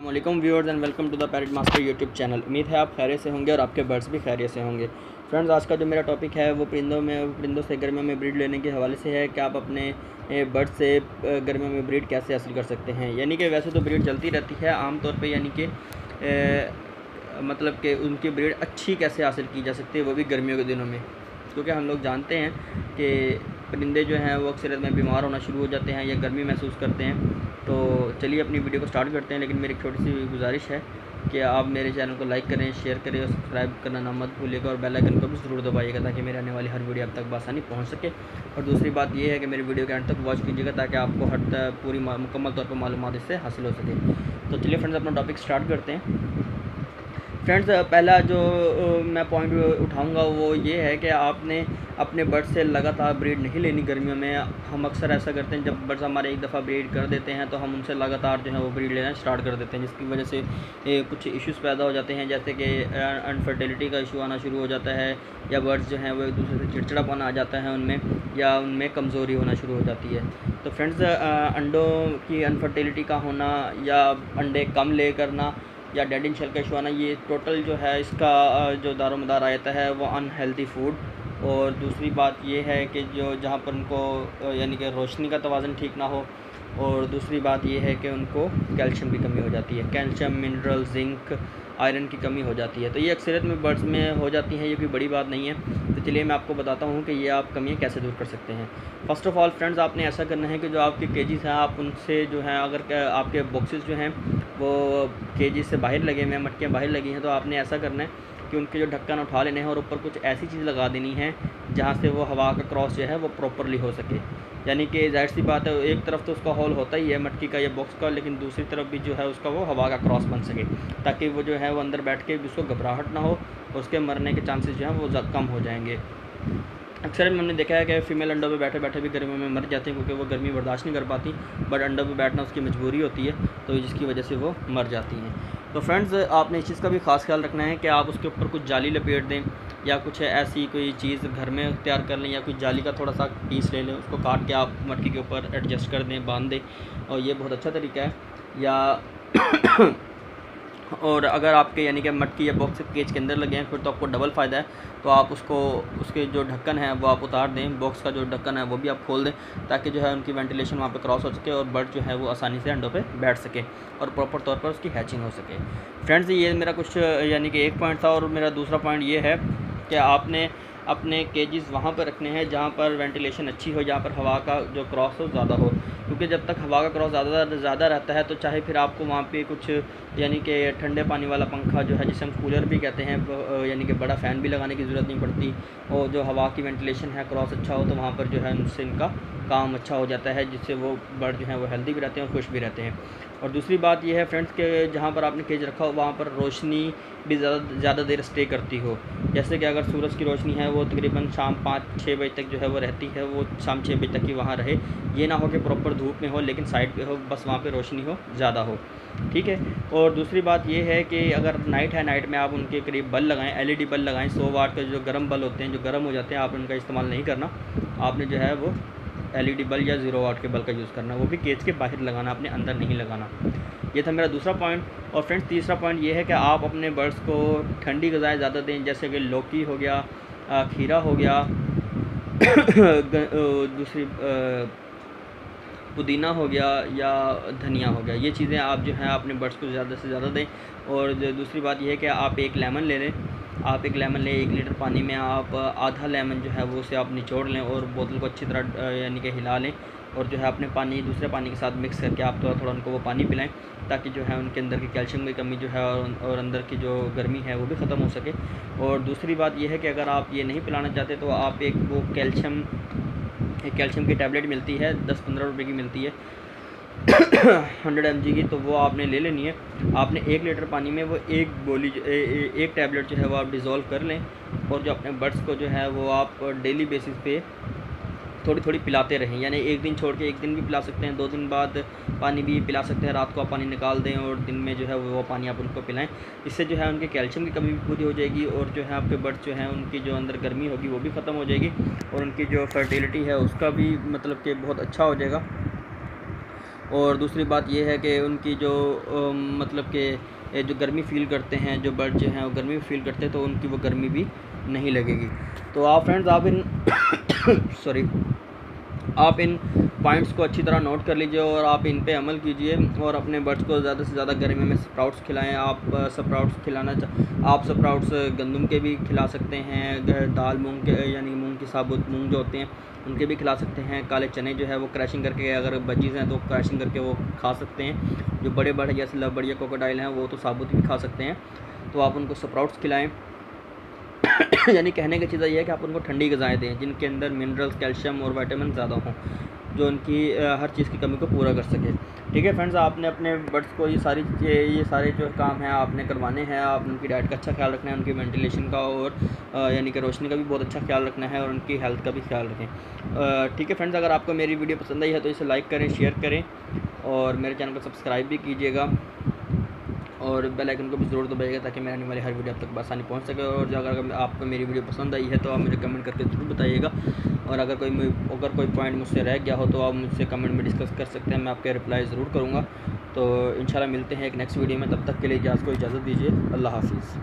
السلام علیکم viewers and welcome to the Parrot Master YouTube channel. امید ہے آپ خیریت سے ہوں گے اور آپ کے برڈس بھی خیریت سے ہوں گے۔ فرینڈز، آج کا جو میرا ٹاپک ہے وہ پرندوں میں، پرندوں سے گرمیوں میں بریڈ لینے کے حوالے سے ہے۔ کہ آپ اپنے برڈ سے گرمیوں میں بریڈ کیسے حاصل کر سکتے ہیں؟ یعنی کہ ویسے تو بریڈ چلتی رہتی ہے عام طور پہ یعنی کہ مطلب کہ ان کی بریڈ اچھی کیسے حاصل کی جا سکتی ہے وہ بھی گرمیوں کے دنوں میں۔ کیونکہ ہم لوگ جانتے ہیں کہ پرندے جو ہیں وہ اکثرت میں بیمار ہونا شروع ہو جاتے ہیں یا گرمی محسوس کرتے ہیں۔ تو چلیے اپنی ویڈیو کو سٹارٹ کرتے ہیں، لیکن میری ایک چھوٹی سی گزارش ہے کہ آپ میرے چینل کو لائک کریں، شیئر کریں اور سبسکرائب کرنا نہ مت بھولے گا اور بیل آئکن کو بھی ضرور دبائیے گا تاکہ میرے آنے والی ہر ویڈیو آپ تک بآسانی پہنچ سکے۔ اور دوسری بات یہ ہے کہ میری ویڈیو کے اینڈ تک واچ کیجیے گا تاکہ آپ کو ہر پوری مکمل طور پر معلومات اس سے حاصل ہو سکے۔ تو چلیے فرینڈز، اپنا ٹاپک سٹارٹ کرتے ہیں۔ فرینڈز پہلا جو میں پوائنٹ اٹھاؤں گا وہ یہ ہے کہ آپ نے اپنے برڈ سے لگاتار بریڈ نہیں لینی گرمیوں میں۔ ہم اکثر ایسا کرتے ہیں، جب برڈز ہمارے ایک دفعہ بریڈ کر دیتے ہیں تو ہم ان سے لگاتار جو ہے وہ بریڈ لینا اسٹارٹ کر دیتے ہیں، جس کی وجہ سے کچھ ایشوز پیدا ہو جاتے ہیں۔ جیسے کہ انفرٹیلیٹی کا ایشو آنا شروع ہو جاتا ہے، یا برڈز جو ہیں وہ ایک دوسرے سے چڑچڑا پانا آ جاتا ہے ان میں، یا ان میں کمزوری ہونا شروع ہو جاتی ہے۔ تو فرینڈز انڈوں کی انفرٹیلیٹی کا ہونا یا انڈے کم لے کرنا یا ڈیڈ ان شیل کا ایشو آنا یہ ٹوٹل جو ہے اس کا جو دار و مدار آتا ہے، وہ ان ہیلدی فوڈ اور دوسری بات یہ ہے کہ جو، جہاں پر ان کو یعنی کہ روشنی کا توازن ٹھیک نہ ہو، اور دوسری بات یہ ہے کہ ان کو کیلشیم کی کمی ہو جاتی ہے. کیلشیم، منرل، زنک آئرن کی کمی ہو جاتی ہے۔ تو یہ اکثریت میں برڈز میں ہو جاتی ہیں، یہ کوئی بڑی بات نہیں ہے۔ تو چلیے میں آپ کو بتاتا ہوں کہ یہ آپ کمیاں کیسے دور کر سکتے ہیں۔ فرسٹ آف آل فرینڈز آپ نے ایسا کرنا ہے کہ جو آپ کے کیجز ہیں، آپ ان سے جو ہیں، اگر آپ کے باکسز جو ہیں، وہ کے جی سے باہر لگے ہوئے ہیں، مٹکیاں باہر لگی ہیں، تو آپ نے ایسا کرنا ہے کہ ان کے جو ڈھکن اٹھا لینے ہیں اور اوپر کچھ ایسی چیز لگا دینی ہے جہاں سے وہ ہوا کا کراس جو ہے، وہ پراپرلی ہو سکے۔ یعنی کہ ظاہر سی بات ہے، ایک طرف تو اس کا ہول ہوتا ہی ہے مٹکی کا یا باکس کا، لیکن دوسری طرف بھی جو ہے، اس کا وہ ہوا کا کراس بن سکے، تاکہ وہ جو ہے وہ اندر بیٹھ کے اس کو گھبراہٹ نہ ہو اور اس کے مرنے کے چانسز جو ہیں وہ کم ہو جائیں گے۔ اکثر میں ہم نے دیکھا ہے کہ فیمیل انڈوں پہ بیٹھے بیٹھے بھی گرمیوں میں مر جاتے ہیں کیونکہ وہ گرمی برداشت نہیں کر پاتی بٹ انڈوں پہ بیٹھنا اس کی مجبوری ہوتی ہے، تو جس کی وجہ سے وہ مر جاتی ہیں۔ تو فرینڈز آپ نے اس چیز کا بھی خاص خیال رکھنا ہے کہ آپ اس کے اوپر کچھ جالی لپیٹ دیں یا کچھ ایسی کوئی چیز گھر میں تیار کر لیں یا کوئی جالی کا تھوڑا سا پیس لے لیں، اس کو کاٹ کے آپ مٹکی کے اوپر ایڈجسٹ کر دیں، باندھ دیں۔ اور یہ بہت اچھا طریقہ ہے۔ یا اور اگر آپ کے یعنی کہ مٹکی یا باکس کیج کے اندر لگے ہیں، پھر تو آپ کو ڈبل فائدہ ہے۔ تو آپ اس کو، اس کے جو ڈھکن ہے وہ آپ اتار دیں۔ باکس کا جو ڈھکن ہے، وہ بھی آپ کھول دیں تاکہ جو ہے ان کی وینٹیلیشن وہاں پہ کراس ہو سکے اور برڈ جو ہے وہ آسانی سے انڈوں پہ بیٹھ سکے اور پراپر طور پر اس کی ہیچنگ ہو سکے۔ فرینڈز یہ میرا کچھ یعنی کہ ایک پوائنٹ تھا اور میرا دوسرا پوائنٹ یہ ہے کہ آپ نے اپنے کیجز وہاں پر رکھنے ہیں جہاں پر وینٹیلیشن اچھی ہو، جہاں پر ہوا کا جو کراس ہو زیادہ ہو۔ کیونکہ جب تک ہوا کا کراس زیادہ زیادہ رہتا ہے تو چاہے پھر آپ کو وہاں پہ کچھ یعنی کہ ٹھنڈے پانی والا پنکھا جو ہے، جسے ہم کولر بھی کہتے ہیں یعنی کہ بڑا فین بھی لگانے کی ضرورت نہیں پڑتی اور جو ہوا کی وینٹیلیشن ہے کراس اچھا ہو تو وہاں پر جو ہے، ان سے ان کا کام اچھا ہو جاتا ہے، جس سے وہ برڈ جو ہیں، وہ ہیلدی بھی رہتے ہیں اور خوش بھی رہتے ہیں۔ اور دوسری بات یہ ہے فرینڈس کہ جہاں پر آپ نے کیج رکھا ہو، وہاں پر روشنی بھی زیادہ زیادہ دیر اسٹے کرتی ہو۔ جیسے کہ اگر سورج کی روشنی ہے، وہ تقریباً شام پانچ چھ بجے تک جو ہے وہ رہتی ہے، وہ شام چھ بجے تک ہی وہاں رہے۔ یہ نہ ہو کہ پراپر دھوپ میں ہو، لیکن سائڈ پہ ہو، بس وہاں پہ روشنی ہو، زیادہ ہو۔ ٹھیک ہے؟ اور دوسری بات یہ ہے کہ اگر نائٹ ہے نائٹ میں آپ ان کے قریب بل لگائیں ایل ای ڈی بل لگائیں، سو واٹ کے جو گرم بل ہوتے ہیں، جو گرم ہو جاتے ہیں، آپ ان کا استعمال نہیں کرنا۔ آپ نے جو ہے وہ ایل ای ڈی بل یا زیرو واٹ کے بل کا یوز کرنا، وہ بھی کیچ کے باہر لگانا، اپنے اندر نہیں لگانا۔ یہ تھا میرا دوسرا پوائنٹ اور فرینڈس تیسرا پوائنٹ یہ ہے کہ آپ اپنے برڈس کو ٹھنڈی غذائیں زیادہ دیں، جیسے کہ لوکی ہو گیا کھیرا ہو گیا۔ دوسری پودینہ ہو گیا یا دھنیا ہو گیا۔ یہ چیزیں آپ جو ہیں اپنے برڈس کو زیادہ سے زیادہ دیں۔ اور دوسری بات یہ ہے کہ آپ ایک لیمن لے لیں۔ آپ ایک لیمن لیں، ایک لیٹر پانی میں آپ آدھا لیمن جو ہے وہ اسے آپ نچوڑ لیں اور بوتل کو اچھی طرح یعنی کہ ہلا لیں اور جو ہے اپنے پانی، دوسرے پانی کے ساتھ مکس کر کے آپ تھوڑا تھوڑا ان کو وہ پانی پلائیں تاکہ جو ہے ان کے اندر کی کیلشیم کی کمی جو ہے اور اندر کی جو گرمی ہے وہ بھی ختم ہو سکے۔ اور دوسری بات یہ ہے کہ اگر آپ یہ نہیں پلانا چاہتے تو آپ ایک وہ کیلشیم، ایک کیلشیم کی ٹیبلیٹ ملتی ہے، دس پندرہ روپے کی ملتی ہے۔ ہنڈریڈ ایم جی کی، تو وہ آپ نے لے لینی ہے۔ آپ نے ایک لیٹر پانی میں وہ ایک گولی ایک ٹیبلیٹ جو ہے وہ آپ ڈیزولو کر لیں اور جو اپنے برڈس کو جو ہے وہ آپ ڈیلی بیسس پہ تھوڑی تھوڑی پلاتے رہیں۔ یعنی ایک دن چھوڑ کے ایک دن بھی پلا سکتے ہیں، دو دن بعد پانی بھی پلا سکتے ہیں، رات کو آپ پانی نکال دیں اور دن میں جو ہے وہ پانی آپ ان کو پلائیں۔ اس سے جو ہے ان کے کیلشیم کی کمی بھی پوری ہو جائے گی اور جو ہے آپ کے برڈ جو ہیں، ان کی جو اندر گرمی ہوگی وہ بھی ختم ہو جائے گی اور ان کی جو فرٹیلیٹی ہے، اس کا بھی مطلب کہ بہت اچھا ہو جائے گا۔ اور دوسری بات یہ ہے کہ ان کی جو مطلب کہ جو گرمی فیل کرتے ہیں، جو برڈ جو ہیں، وہ گرمی فیل کرتے ہیں تو ان کی وہ گرمی بھی نہیں لگے گی۔ تو آپ فرینڈز آپ ان سوری آپ ان پوائنٹس کو اچھی طرح نوٹ کر لیجیے اور آپ ان پہ عمل کیجیے اور اپنے برڈس کو زیادہ سے زیادہ گرمی میں سپراؤٹس کھلائیں۔ آپ سپراؤٹس کھلانا آپ سپراؤٹس گندم کے بھی کھلا سکتے ہیں دال، مونگ کے یعنی مونگ کی ثابت، مونگ جو ہوتے ہیں، ان کے بھی کھلا سکتے ہیں۔ کالے چنے جو ہے وہ کریشنگ کر کے اگر بجیز ہیں تو کریشنگ کر کے وہ کھا سکتے ہیں۔ جو بڑے بڑے جیسے لب بڑیا کوکوڈائل ہیں وہ تو ثابت بھی کھا سکتے ہیں۔ تو آپ ان کو سپراؤٹس کھلائیں۔ یعنی کہنے کی چیزیں یہ ہے کہ آپ ان کو ٹھنڈی غذائیں دیں جن کے اندر منرلس کیلشیم اور وائٹامن زیادہ ہوں، جو ان کی ہر چیز کی کمی کو پورا کر سکے۔ ٹھیک ہے فرینڈز، آپ نے اپنے برڈس کو یہ ساری یہ سارے جو کام ہیں آپ نے کروانے ہیں، آپ ان کی ڈائٹ کا اچھا خیال رکھنا ہے، ان کی وینٹیلیشن کا اور یعنی کہ روشنی کا بھی بہت اچھا خیال رکھنا ہے اور ان کی ہیلتھ کا بھی خیال رکھیں۔ ٹھیک ہے فرینڈز، اگر آپ کو میری ویڈیو پسند آئی ہے تو اسے لائک کریں، شیئر کریں اور میرے چینل کو سبسکرائب بھی کیجیے گا۔ اور بیل آئکن کو بھی ضرور دبائیے گا تاکہ میرے آنے والی ہر ویڈیو آپ تک بآسانی پہنچ سکے اور اگر آپ کو میری ویڈیو پسند آئی ہے تو آپ مجھے کمنٹ کر کے ضرور بتائیے گا اور اگر کوئی اگر کوئی پوائنٹ مجھ سے رہ گیا ہو تو آپ مجھ سے کمنٹ میں ڈسکس کر سکتے ہیں، میں آپ کے رپلائی ضرور کروں گا۔ تو انشاءاللہ ملتے ہیں ایک نیکسٹ ویڈیو میں، تب تک کے لیے اجازت کو اجازت دیجیے۔ اللہ حافظ۔